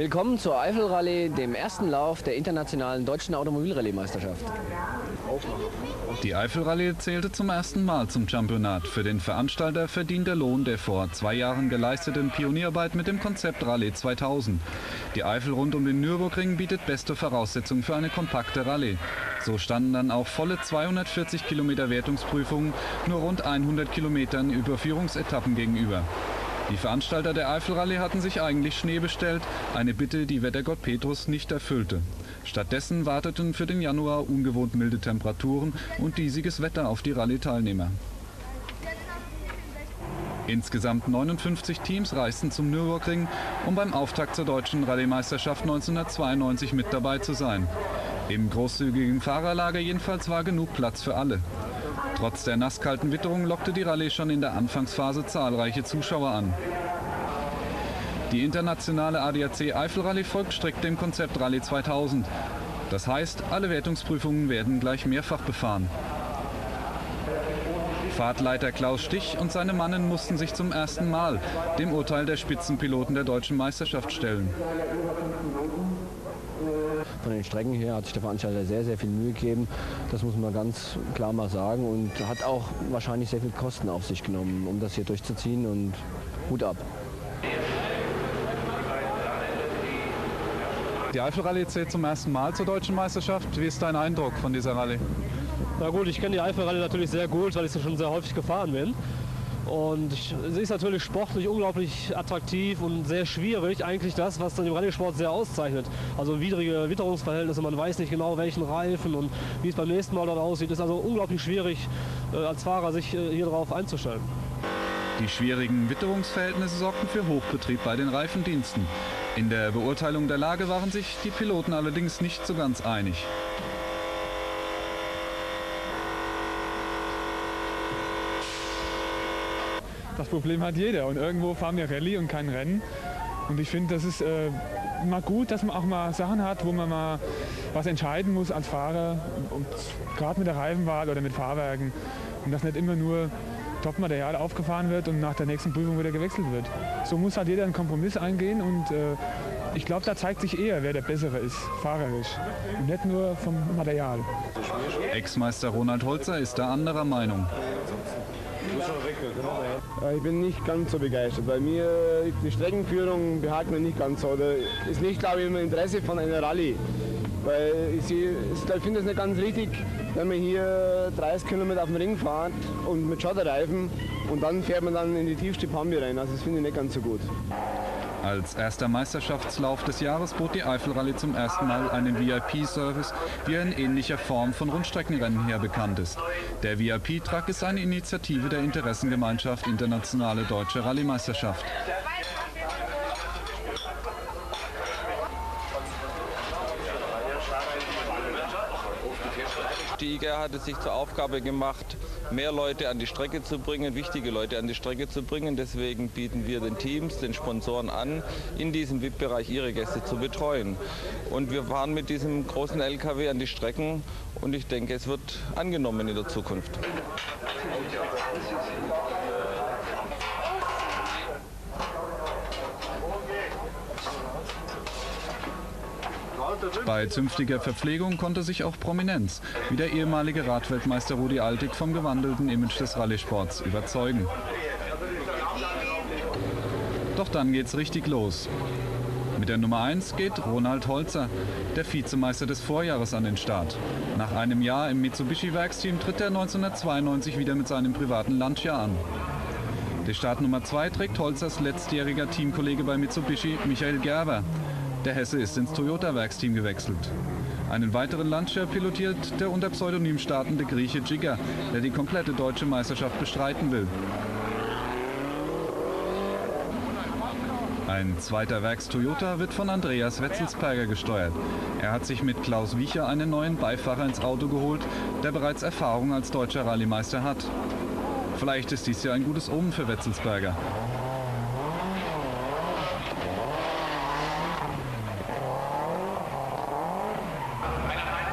Willkommen zur Eifelrallye, dem ersten Lauf der internationalen deutschen Automobilrallye-Meisterschaft. Die Eifelrallye zählte zum ersten Mal zum Championat. Für den Veranstalter verdient der Lohn der vor zwei Jahren geleisteten Pionierarbeit mit dem Konzept Rallye 2000. Die Eifel rund um den Nürburgring bietet beste Voraussetzungen für eine kompakte Rallye. So standen dann auch volle 240 Kilometer Wertungsprüfungen nur rund 100 Kilometern Überführungsetappen gegenüber. Die Veranstalter der Eifelrallye hatten sich eigentlich Schnee bestellt, eine Bitte, die Wettergott Petrus nicht erfüllte. Stattdessen warteten für den Januar ungewohnt milde Temperaturen und diesiges Wetter auf die Rallye-Teilnehmer. Insgesamt 59 Teams reisten zum Nürburgring, um beim Auftakt zur deutschen Rallye-Meisterschaft 1992 mit dabei zu sein. Im großzügigen Fahrerlager jedenfalls war genug Platz für alle. Trotz der nasskalten Witterung lockte die Rallye schon in der Anfangsphase zahlreiche Zuschauer an. Die internationale ADAC Eifelrallye folgt strikt dem Konzept Rallye 2000. Das heißt, alle Wertungsprüfungen werden gleich mehrfach befahren. Fahrtleiter Klaus Stich und seine Mannen mussten sich zum ersten Mal dem Urteil der Spitzenpiloten der deutschen Meisterschaft stellen. Von den Strecken her hat sich der Veranstalter sehr, sehr viel Mühe gegeben. Das muss man ganz klar mal sagen. Und hat auch wahrscheinlich sehr viel Kosten auf sich genommen, um das hier durchzuziehen. Und Hut ab. Die Eifelrallye zählt zum ersten Mal zur deutschen Meisterschaft. Wie ist dein Eindruck von dieser Rallye? Na gut, ich kenne die Eifelrallye natürlich sehr gut, weil ich sie schon sehr häufig gefahren bin. Und sie ist natürlich sportlich unglaublich attraktiv und sehr schwierig. Eigentlich das, was dann im Rallye-Sport sehr auszeichnet. Also widrige Witterungsverhältnisse, man weiß nicht genau, welchen Reifen und wie es beim nächsten Mal dort aussieht. Es ist also unglaublich schwierig, äh, als Fahrer sich äh, hier drauf einzustellen. Die schwierigen Witterungsverhältnisse sorgten für Hochbetrieb bei den Reifendiensten. In der Beurteilung der Lage waren sich die Piloten allerdings nicht so ganz einig. Das Problem hat jeder und irgendwo fahren wir Rallye und kein Rennen. Und ich finde, das ist äh, mal gut, dass man auch mal Sachen hat, wo man mal was entscheiden muss als Fahrer. Und gerade mit der Reifenwahl oder mit Fahrwerken. Und dass nicht immer nur Topmaterial aufgefahren wird und nach der nächsten Prüfung wieder gewechselt wird. So muss halt jeder einen Kompromiss eingehen und äh, ich glaube, da zeigt sich eher, wer der Bessere ist, fahrerisch. Und nicht nur vom Material. Ex-Meister Ronald Holzer ist da anderer Meinung. Ich bin nicht ganz so begeistert. Bei mir die Streckenführung behagt mir nicht ganz so. Oder ist nicht, glaube ich, im Interesse von einer Rallye. Weil ich, ich finde es nicht ganz richtig, wenn man hier 30 Kilometer auf dem Ring fährt und mit Schotterreifen und dann fährt man dann in die tiefste Pambi rein. Also das finde ich nicht ganz so gut. Als erster Meisterschaftslauf des Jahres bot die Eifelrallye zum ersten Mal einen VIP-Service, wie er in ähnlicher Form von Rundstreckenrennen her bekannt ist. Der VIP-Truck ist eine Initiative der Interessengemeinschaft Internationale Deutsche Rallye-Meisterschaft. Die hat es sich zur Aufgabe gemacht, mehr Leute an die Strecke zu bringen, wichtige Leute an die Strecke zu bringen. Deswegen bieten wir den Teams, den Sponsoren an, in diesem VIP-Bereich ihre Gäste zu betreuen. Und wir fahren mit diesem großen LKW an die Strecken und ich denke, es wird angenommen in der Zukunft. Bei zünftiger Verpflegung konnte sich auch Prominenz, wie der ehemalige Radweltmeister Rudi Altig vom gewandelten Image des Rallye-Sports, überzeugen. Doch dann geht's richtig los. Mit der Nummer 1 geht Ronald Holzer, der Vizemeister des Vorjahres an den Start. Nach einem Jahr im Mitsubishi-Werksteam tritt er 1992 wieder mit seinem privaten Lancia an. Die Start Nummer 2 trägt Holzers letztjähriger Teamkollege bei Mitsubishi, Michael Gerber. Der Hesse ist ins Toyota-Werksteam gewechselt. Einen weiteren Lancia pilotiert der unter Pseudonym startende Grieche Jigger, der die komplette deutsche Meisterschaft bestreiten will. Ein zweiter Werks-Toyota wird von Andreas Wetzelsperger gesteuert. Er hat sich mit Klaus Wiecher einen neuen Beifahrer ins Auto geholt, der bereits Erfahrung als deutscher Rallye-Meister hat. Vielleicht ist dies ja ein gutes Omen für Wetzelsperger.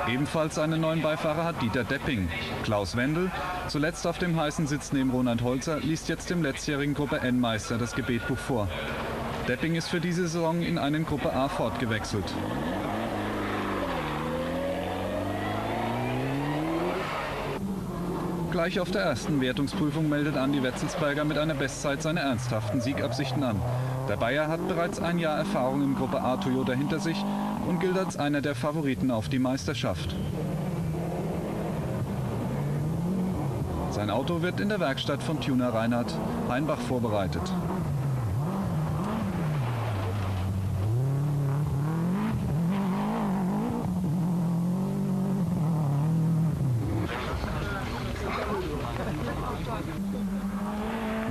Ebenfalls einen neuen Beifahrer hat Dieter Depping. Klaus Wendel, zuletzt auf dem heißen Sitz neben Ronald Holzer, liest jetzt dem letztjährigen Gruppe N-Meister das Gebetbuch vor. Depping ist für diese Saison in einen Gruppe A fortgewechselt. Gleich auf der ersten Wertungsprüfung meldet Andi Wetzelsberger mit einer Bestzeit seine ernsthaften Siegabsichten an. Der Bayer hat bereits ein Jahr Erfahrung im Gruppe A Toyota hinter sich und gilt als einer der Favoriten auf die Meisterschaft. Sein Auto wird in der Werkstatt von Tuner Reinhard Heinbach vorbereitet.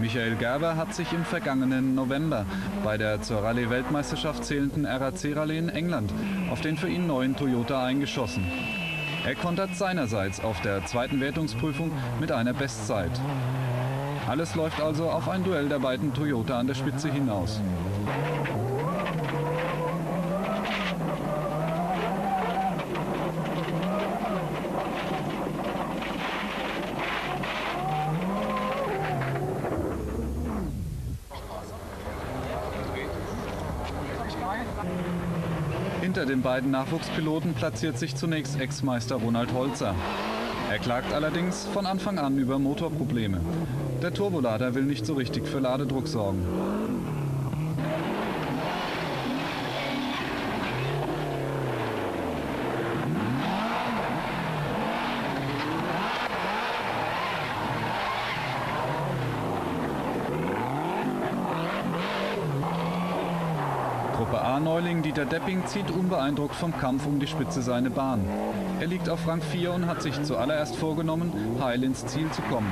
Michael Gerber hat sich im vergangenen November bei der zur Rallye-Weltmeisterschaft zählenden RAC-Rallye in England auf den für ihn neuen Toyota eingeschossen. Er kontert seinerseits auf der zweiten Wertungsprüfung mit einer Bestzeit. Alles läuft also auf ein Duell der beiden Toyota an der Spitze hinaus. Hinter den beiden Nachwuchspiloten platziert sich zunächst Ex-Meister Ronald Holzer. Er klagt allerdings von Anfang an über Motorprobleme. Der Turbolader will nicht so richtig für Ladedruck sorgen. Gruppe A-Neuling Dieter Depping zieht unbeeindruckt vom Kampf um die Spitze seine Bahn. Er liegt auf Rang 4 und hat sich zuallererst vorgenommen, heil ins Ziel zu kommen.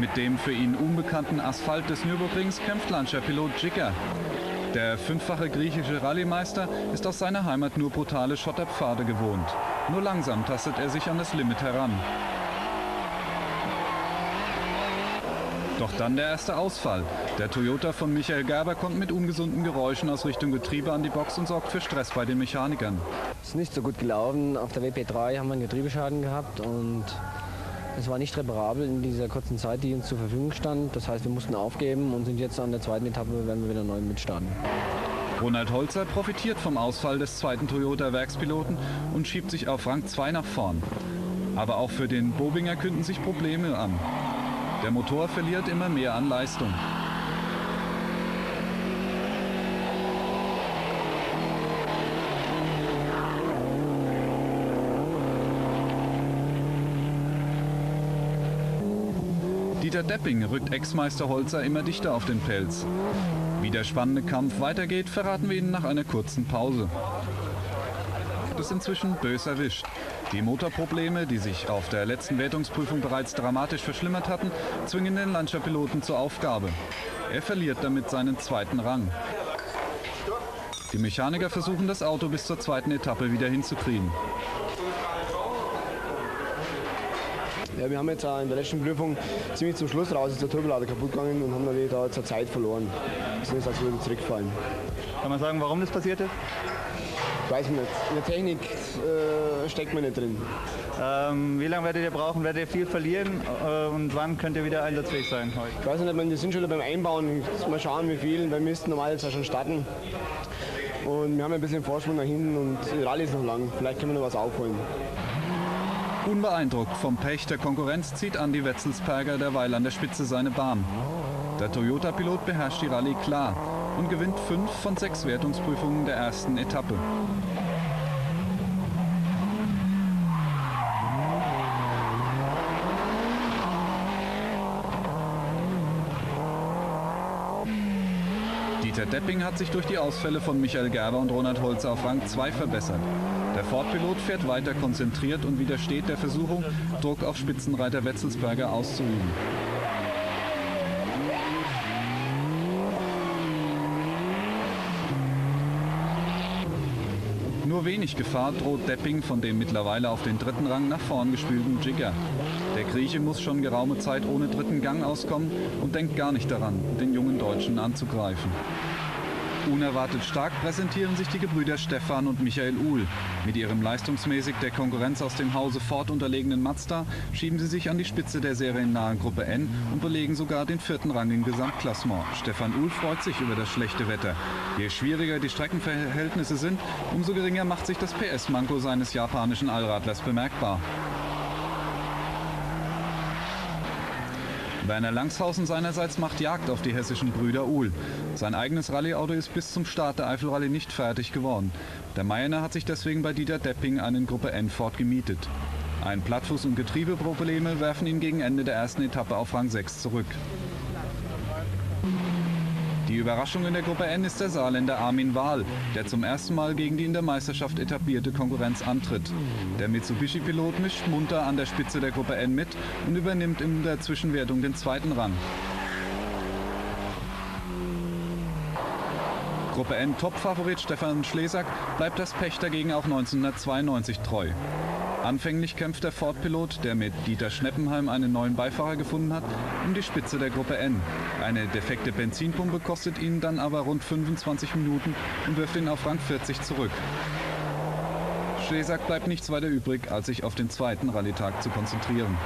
Mit dem für ihn unbekannten Asphalt des Nürburgrings kämpft Lancia-Pilot Jigger. Der fünffache griechische Rallye-Meister ist aus seiner Heimat nur brutale Schotterpfade gewohnt. Nur langsam tastet er sich an das Limit heran. Doch dann der erste Ausfall. Der Toyota von Michael Gerber kommt mit ungesunden Geräuschen aus Richtung Getriebe an die Box und sorgt für Stress bei den Mechanikern. Es ist nicht so gut gelaufen. Auf der WP3 haben wir einen Getriebeschaden gehabt und es war nicht reparabel in dieser kurzen Zeit, die uns zur Verfügung stand. Das heißt, wir mussten aufgeben und sind jetzt an der zweiten Etappe, werden wir wieder neu mitstarten. Ronald Holzer profitiert vom Ausfall des zweiten Toyota-Werkspiloten und schiebt sich auf Rang 2 nach vorn. Aber auch für den Bobinger künden sich Probleme an. Der Motor verliert immer mehr an Leistung. Dieter Depping rückt Ex-Meister Holzer immer dichter auf den Pelz. Wie der spannende Kampf weitergeht, verraten wir Ihnen nach einer kurzen Pause. Das ist inzwischen bös erwischt. Die Motorprobleme, die sich auf der letzten Wertungsprüfung bereits dramatisch verschlimmert hatten, zwingen den Lancia-Piloten zur Aufgabe. Er verliert damit seinen zweiten Rang. Die Mechaniker versuchen das Auto bis zur zweiten Etappe wieder hinzukriegen. Ja, wir haben jetzt in der letzten Prüfung ziemlich zum Schluss raus ist der Turbolader kaputt gegangen und haben natürlich da zur Zeit verloren. Wir sind jetzt also wieder zurückgefallen. Kann man sagen, warum das passiert ist? Weiß ich nicht. In der Technik äh, steckt man nicht drin. Ähm, wie lange werdet ihr brauchen? Werdet ihr viel verlieren? Äh, und wann könnt ihr wieder einsatzfähig sein heute? Ich weiß nicht, wir sind schon beim Einbauen. Mal schauen, wie viel. Wir müssten normalerweise schon starten. Und wir haben ein bisschen Vorsprung nach hinten und die Rallye ist noch lang. Vielleicht können wir noch was aufholen. Unbeeindruckt vom Pech der Konkurrenz zieht Andi Wetzelsperger derweil an der Spitze seine Bahn. Der Toyota-Pilot beherrscht die Rallye klar und gewinnt fünf von sechs Wertungsprüfungen der ersten Etappe. Dieter Depping hat sich durch die Ausfälle von Michael Gerber und Ronald Holzer auf Rang 2 verbessert. Der Ford-Pilot fährt weiter konzentriert und widersteht der Versuchung, Druck auf Spitzenreiter Wetzelsberger auszuüben. Wenig Gefahr droht Depping von dem mittlerweile auf den dritten Rang nach vorn gespülten Jigger. Der Grieche muss schon geraume Zeit ohne dritten Gang auskommen und denkt gar nicht daran, den jungen Deutschen anzugreifen. Unerwartet stark präsentieren sich die Gebrüder Stefan und Michael Uhl. Mit ihrem leistungsmäßig der Konkurrenz aus dem Hause Ford unterlegenen Mazda schieben sie sich an die Spitze der seriennahen Gruppe N und belegen sogar den vierten Rang im Gesamtklassement. Stefan Uhl freut sich über das schlechte Wetter. Je schwieriger die Streckenverhältnisse sind, umso geringer macht sich das PS-Manko seines japanischen Allradlers bemerkbar. Werner Langshausen seinerseits macht Jagd auf die hessischen Brüder Uhl. Sein eigenes Rallyeauto ist bis zum Start der Eifelrallye nicht fertig geworden. Der Meierner hat sich deswegen bei Dieter Depping einen Gruppe N Ford gemietet. Ein Plattfuß- und Getriebeprobleme werfen ihn gegen Ende der ersten Etappe auf Rang 6 zurück. Die Überraschung in der Gruppe N ist der Saarländer Armin Wahl, der zum ersten Mal gegen die in der Meisterschaft etablierte Konkurrenz antritt. Der Mitsubishi-Pilot mischt munter an der Spitze der Gruppe N mit und übernimmt in der Zwischenwertung den zweiten Rang. Gruppe N Topfavorit Stefan Schlesack bleibt das Pech dagegen auch 1992 treu. Anfänglich kämpft der Ford-Pilot, der mit Dieter Schneppenheim einen neuen Beifahrer gefunden hat, um die Spitze der Gruppe N. Eine defekte Benzinpumpe kostet ihn dann aber rund 25 Minuten und wirft ihn auf Rang 40 zurück. Schlesack bleibt nichts weiter übrig, als sich auf den zweiten Rallytag zu konzentrieren.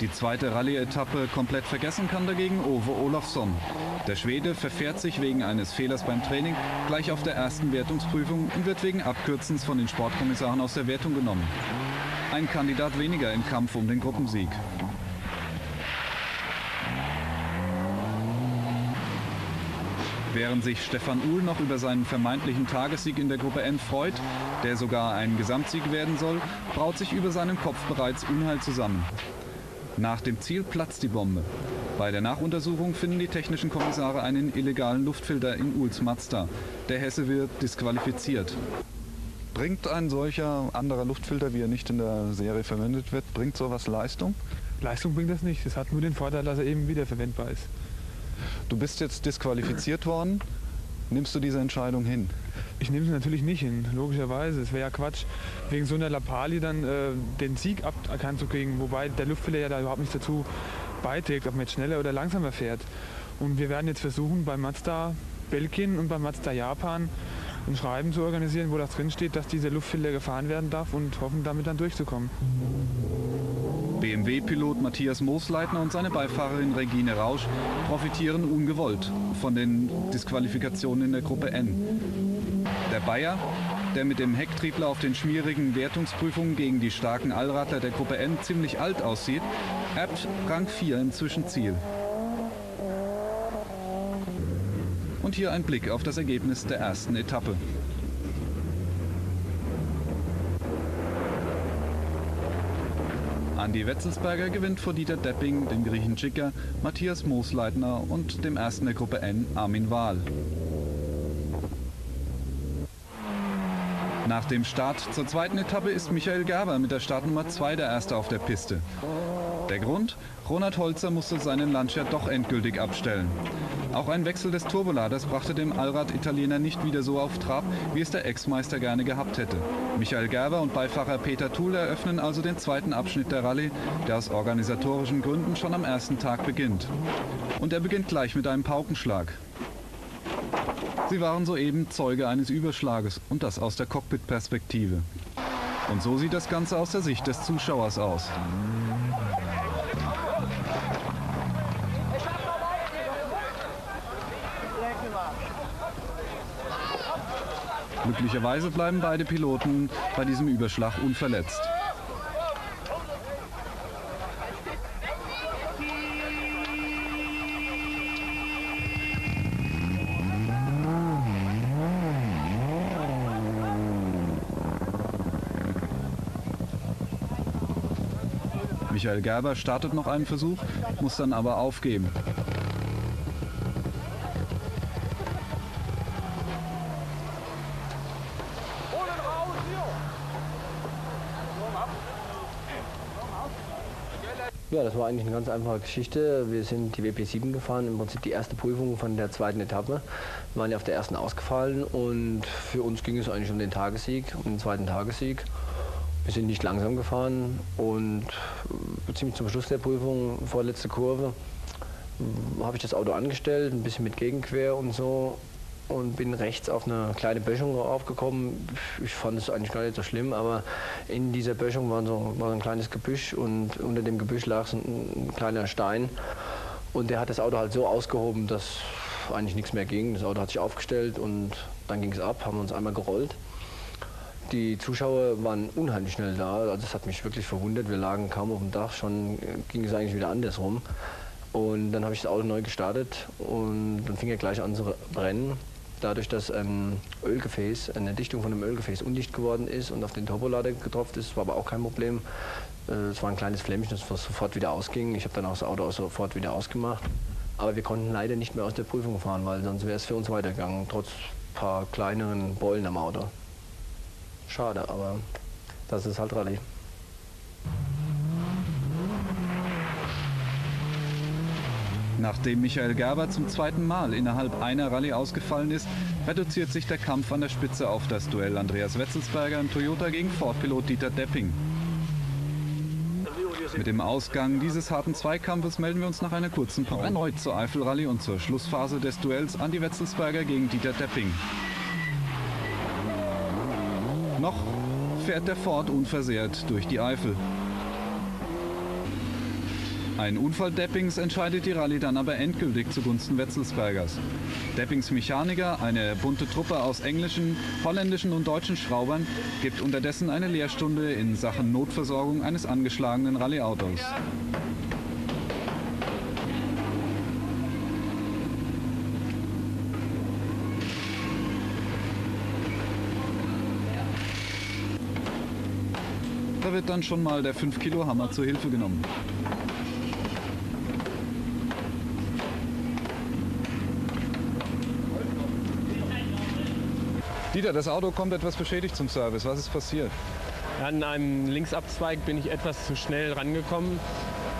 Die zweite Rallye-Etappe komplett vergessen kann dagegen Ove Olafsson. Der Schwede verfährt sich wegen eines Fehlers beim Training gleich auf der ersten Wertungsprüfung und wird wegen Abkürzens von den Sportkommissaren aus der Wertung genommen. Ein Kandidat weniger im Kampf um den Gruppensieg. Während sich Stefan Uhl noch über seinen vermeintlichen Tagessieg in der Gruppe N freut, der sogar ein Gesamtsieg werden soll, braut sich über seinem Kopf bereits Unheil zusammen. Nach dem Ziel platzt die Bombe. Bei der Nachuntersuchung finden die technischen Kommissare einen illegalen Luftfilter in Uhls Mazda. Der Hesse wird disqualifiziert. Bringt ein solcher anderer Luftfilter, wie er nicht in der Serie verwendet wird, bringt sowas Leistung? Leistung bringt das nicht. Es hat nur den Vorteil, dass er eben wiederverwendbar ist. Du bist jetzt disqualifiziert worden. Nimmst du diese Entscheidung hin? Ich nehme sie natürlich nicht hin, logischerweise. Es wäre ja Quatsch, wegen so einer Lappali dann äh, den Sieg aberkannt zu kriegen, wobei der Luftfilter ja da überhaupt nicht dazu beiträgt, ob man jetzt schneller oder langsamer fährt. Und wir werden jetzt versuchen, bei Mazda Belgien und bei Mazda Japan ein Schreiben zu organisieren, wo das drinsteht, dass dieser Luftfilter gefahren werden darf und hoffen, damit dann durchzukommen. BMW-Pilot Matthias Moosleitner und seine Beifahrerin Regine Rausch profitieren ungewollt von den Disqualifikationen in der Gruppe N. Der Bayer, der mit dem Hecktriebler auf den schmierigen Wertungsprüfungen gegen die starken Allradler der Gruppe N ziemlich alt aussieht, erbt Rang 4 im Zwischenziel. Und hier ein Blick auf das Ergebnis der ersten Etappe. Andi Wetzelsberger gewinnt vor Dieter Depping, dem Griechen Schicker, Matthias Moosleitner und dem ersten der Gruppe N, Armin Wahl. Nach dem Start zur zweiten Etappe ist Michael Gerber mit der Startnummer 2 der Erste auf der Piste. Der Grund? Ronald Holzer musste seinen Lancia doch endgültig abstellen. Auch ein Wechsel des Turboladers brachte dem Allrad-Italiener nicht wieder so auf Trab, wie es der Ex-Meister gerne gehabt hätte. Michael Gerber und Beifahrer Peter Thul eröffnen also den zweiten Abschnitt der Rallye, der aus organisatorischen Gründen schon am ersten Tag beginnt. Und er beginnt gleich mit einem Paukenschlag. Sie waren soeben Zeuge eines Überschlages und das aus der Cockpit-Perspektive. Und so sieht das Ganze aus der Sicht des Zuschauers aus. Glücklicherweise bleiben beide Piloten bei diesem Überschlag unverletzt. Michael Gerber startet noch einen Versuch, muss dann aber aufgeben. Ja, das war eigentlich eine ganz einfache Geschichte. Wir sind die WP7 gefahren, im Prinzip die erste Prüfung von der zweiten Etappe. Wir waren ja auf der ersten ausgefallen und für uns ging es eigentlich um den Tagessieg, um den zweiten Tagessieg. Wir sind nicht langsam gefahren und ziemlich zum Schluss der Prüfung, vorletzte Kurve, habe ich das Auto angestellt, ein bisschen mit Gegenquer und so und bin rechts auf eine kleine Böschung aufgekommen. Ich fand es eigentlich gar nicht so schlimm, aber in dieser Böschung war so, war so ein kleines Gebüsch und unter dem Gebüsch lag so ein, ein kleiner Stein und der hat das Auto halt so ausgehoben, dass eigentlich nichts mehr ging. Das Auto hat sich aufgestellt und dann ging es ab, haben uns einmal gerollt. Die Zuschauer waren unheimlich schnell da, also das hat mich wirklich verwundert. Wir lagen kaum auf dem Dach, schon ging es eigentlich wieder andersrum. Und dann habe ich das Auto neu gestartet und dann fing er gleich an zu brennen. Dadurch, dass ein Ölgefäß, eine Dichtung von einem Ölgefäß undicht geworden ist und auf den Turbolader getroffen ist, war aber auch kein Problem. Äh, es war ein kleines Flämmchen, das sofort wieder ausging. Ich habe dann auch das Auto sofort wieder ausgemacht. Aber wir konnten leider nicht mehr aus der Prüfung fahren, weil sonst wäre es für uns weitergegangen, trotz paar kleineren Beulen am Auto. Schade, aber das ist halt Rallye. Nachdem Michael Gerber zum zweiten Mal innerhalb einer Rallye ausgefallen ist, reduziert sich der Kampf an der Spitze auf das Duell Andreas Wetzelsberger im Toyota gegen Ford-Pilot Dieter Depping. Mit dem Ausgang dieses harten Zweikampfes melden wir uns nach einer kurzen Pause erneut zur Eifelrallye und zur Schlussphase des Duells Andi Wetzelsberger gegen Dieter Depping. Fährt der Ford unversehrt durch die Eifel. Ein Unfall Deppings entscheidet die Rallye dann aber endgültig zugunsten Wetzelsbergers. Deppings Mechaniker, eine bunte Truppe aus englischen, holländischen und deutschen Schraubern, gibt unterdessen eine Lehrstunde in Sachen Notversorgung eines angeschlagenen Rallyeautos. Wird dann schon mal der 5-Kilo-Hammer zur Hilfe genommen. Dieter, das Auto kommt etwas beschädigt zum Service. Was ist passiert? An einem Linksabzweig bin ich etwas zu schnell rangekommen,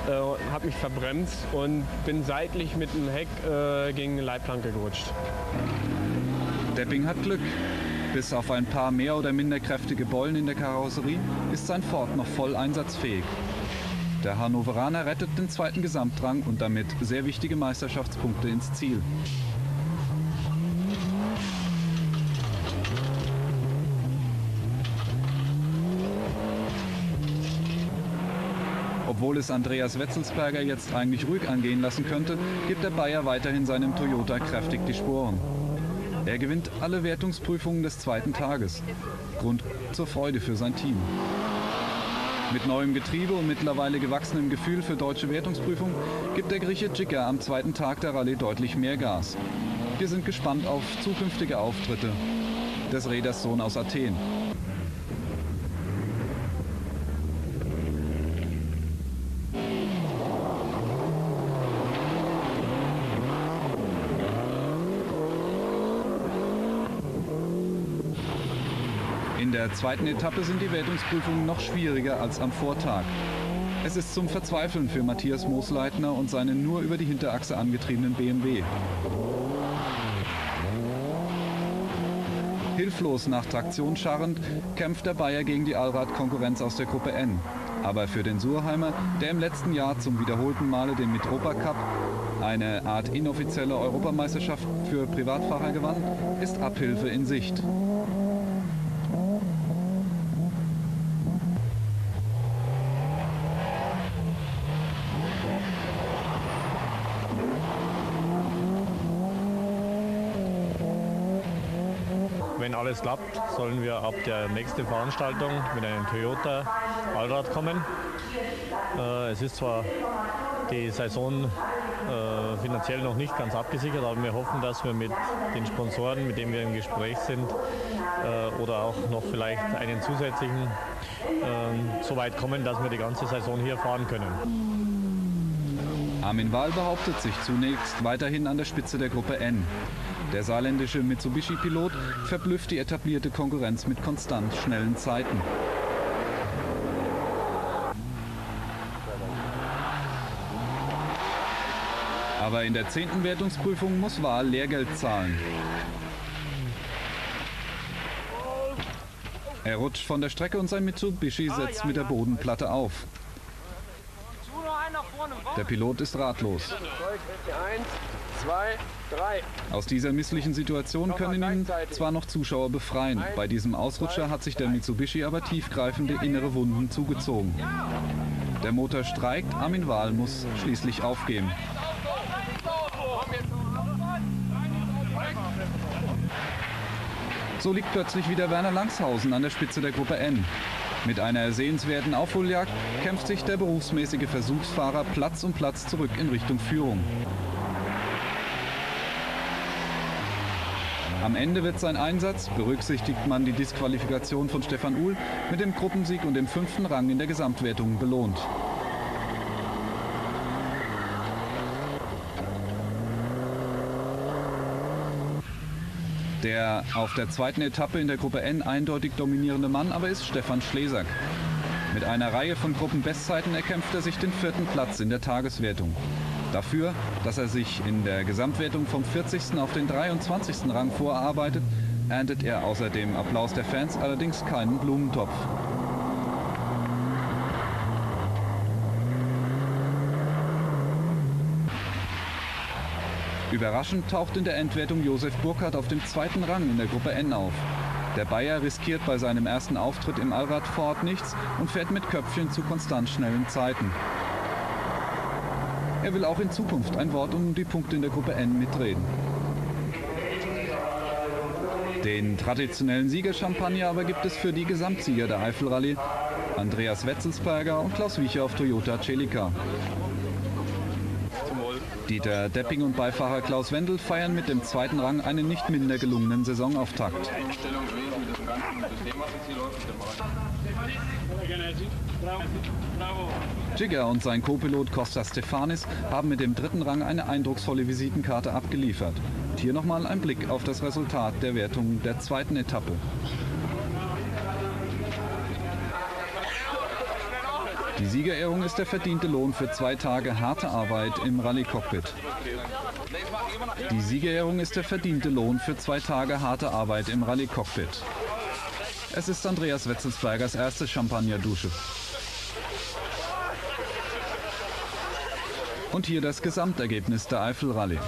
äh, habe mich verbremst und bin seitlich mit dem Heck äh, gegen eine Leitplanke gerutscht. Depping hat Glück. Bis auf ein paar mehr oder minder kräftige Beulen in der Karosserie ist sein Ford noch voll einsatzfähig. Der Hannoveraner rettet den zweiten Gesamtrang und damit sehr wichtige Meisterschaftspunkte ins Ziel. Obwohl es Andreas Wetzelsberger jetzt eigentlich ruhig angehen lassen könnte, gibt der Bayer weiterhin seinem Toyota kräftig die Sporen. Er gewinnt alle Wertungsprüfungen des zweiten Tages. Grund zur Freude für sein Team. Mit neuem Getriebe und mittlerweile gewachsenem Gefühl für deutsche Wertungsprüfung gibt der Grieche Jicker am zweiten Tag der Rallye deutlich mehr Gas. Wir sind gespannt auf zukünftige Auftritte des Räders Sohn aus Athen. In der zweiten Etappe sind die Wertungsprüfungen noch schwieriger als am Vortag. Es ist zum Verzweifeln für Matthias Moosleitner und seinen nur über die Hinterachse angetriebenen BMW. Hilflos nach Traktion scharrend kämpft der Bayer gegen die Allrad-Konkurrenz aus der Gruppe N. Aber für den Surheimer, der im letzten Jahr zum wiederholten Male den Mitropa Cup, eine Art inoffizielle Europameisterschaft für Privatfahrer gewann, ist Abhilfe in Sicht. Wenn alles klappt, sollen wir ab der nächsten Veranstaltung mit einem Toyota Allrad kommen. Äh, es ist zwar die Saison äh, finanziell noch nicht ganz abgesichert, aber wir hoffen, dass wir mit den Sponsoren, mit denen wir im Gespräch sind, äh, oder auch noch vielleicht einen zusätzlichen, äh, so weit kommen, dass wir die ganze Saison hier fahren können. Armin Wahl behauptet sich zunächst weiterhin an der Spitze der Gruppe N. Der saarländische Mitsubishi-Pilot verblüfft die etablierte Konkurrenz mit konstant schnellen Zeiten. Aber in der zehnten Wertungsprüfung muss Wahl Lehrgeld zahlen. Er rutscht von der Strecke und sein Mitsubishi setzt mit der Bodenplatte auf. Der Pilot ist ratlos. Eins, zwei, drei. Aus dieser misslichen Situation können ihn zwar noch Zuschauer befreien. Bei diesem Ausrutscher hat sich der Mitsubishi aber tiefgreifende innere Wunden zugezogen. Der Motor streikt, Armin Wahl muss schließlich aufgeben. So liegt plötzlich wieder Werner Langshausen an der Spitze der Gruppe N. Mit einer sehenswerten Aufholjagd kämpft sich der berufsmäßige Versuchsfahrer Platz um Platz zurück in Richtung Führung. Am Ende wird sein Einsatz, berücksichtigt man die Disqualifikation von Stefan Uhl, mit dem Gruppensieg und dem fünften Rang in der Gesamtwertung belohnt. Der auf der zweiten Etappe in der Gruppe N eindeutig dominierende Mann aber ist Stefan Schlesack. Mit einer Reihe von Gruppenbestzeiten erkämpft er sich den vierten Platz in der Tageswertung. Dafür, dass er sich in der Gesamtwertung vom 40. auf den 23. Rang vorarbeitet, erntet er außer dem Applaus der Fans allerdings keinen Blumentopf. Überraschend taucht in der Endwertung Josef Burkhardt auf dem zweiten Rang in der Gruppe N auf. Der Bayer riskiert bei seinem ersten Auftritt im Allrad Ford nichts und fährt mit Köpfchen zu konstant schnellen Zeiten. Er will auch in Zukunft ein Wort um die Punkte in der Gruppe N mitreden. Den traditionellen Siegerchampagner aber gibt es für die Gesamtsieger der Eifelrallye, Andreas Wetzelsberger und Klaus Wiecher auf Toyota Celica. Dieter Depping und Beifahrer Klaus Wendel feiern mit dem zweiten Rang einen nicht minder gelungenen Saisonauftakt. Jigger und sein Co-Pilot Costa Stefanis haben mit dem dritten Rang eine eindrucksvolle Visitenkarte abgeliefert. Und hier nochmal ein Blick auf das Resultat der Wertung der zweiten Etappe. Die Siegerehrung ist der verdiente Lohn für zwei Tage harte Arbeit im Rallye-Cockpit. Die Siegerehrung ist der verdiente Lohn für zwei Tage harte Arbeit im Rallye-Cockpit. Es ist Andreas Wetzelsbergers erste Champagnerdusche. Und hier das Gesamtergebnis der Eifel-Rallye.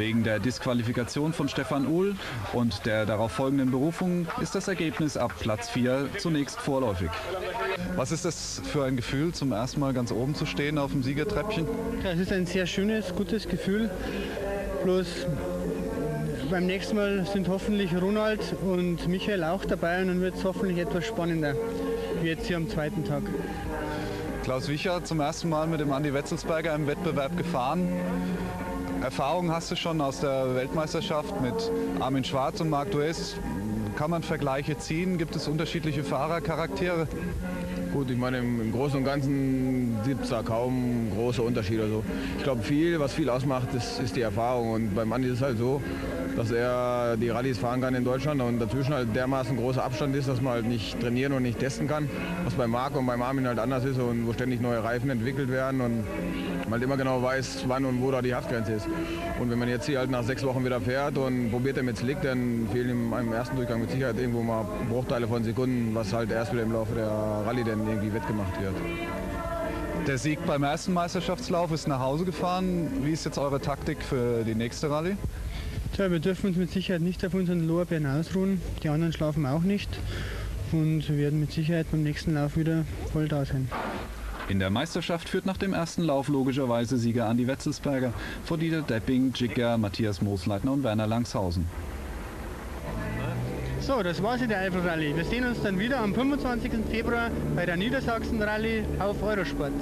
Wegen der Disqualifikation von Stefan Uhl und der darauf folgenden Berufung ist das Ergebnis ab Platz 4 zunächst vorläufig. Was ist das für ein Gefühl, zum ersten Mal ganz oben zu stehen auf dem Siegertreppchen? Das ist ein sehr schönes, gutes Gefühl. Bloß beim nächsten Mal sind hoffentlich Ronald und Michael auch dabei und dann wird es hoffentlich etwas spannender, wie jetzt hier am zweiten Tag. Klaus Wicher zum ersten Mal mit dem Andi Wetzelsberger im Wettbewerb gefahren. Erfahrung hast du schon aus der Weltmeisterschaft mit Armin Schwarz und Marc Duess. Kann man Vergleiche ziehen? Gibt es unterschiedliche Fahrercharaktere? Gut, ich meine, im, Großen und Ganzen gibt es da kaum große Unterschiede. Also ich glaube, viel, was viel ausmacht, ist, ist die Erfahrung. Und beim Andi ist es halt so, dass er die Rallyes fahren kann in Deutschland und dazwischen halt dermaßen großer Abstand ist, dass man halt nicht trainieren und nicht testen kann. Was bei Marc und beim Armin halt anders ist und wo ständig neue Reifen entwickelt werden und man halt immer genau weiß, wann und wo da die Haftgrenze ist. Und wenn man jetzt hier halt nach sechs Wochen wieder fährt und probiert er mit Slick, dann fehlen ihm im ersten Durchgang mit Sicherheit irgendwo mal Bruchteile von Sekunden, was halt erst wieder im Laufe der Rallye dann irgendwie wettgemacht wird. Der Sieg beim ersten Meisterschaftslauf ist nach Hause gefahren. Wie ist jetzt eure Taktik für die nächste Rallye? Tja, wir dürfen uns mit Sicherheit nicht auf unseren Lorbeeren ausruhen. Die anderen schlafen auch nicht und wir werden mit Sicherheit beim nächsten Lauf wieder voll da sein. In der Meisterschaft führt nach dem ersten Lauf logischerweise Sieger Andi Wetzelsberger vor Dieter Depping, Jigger, Matthias Moosleitner und Werner Langshausen. So, das war's in der Eifel Rallye. Wir sehen uns dann wieder am 25. Februar bei der Niedersachsen Rallye auf Eurosport.